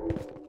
you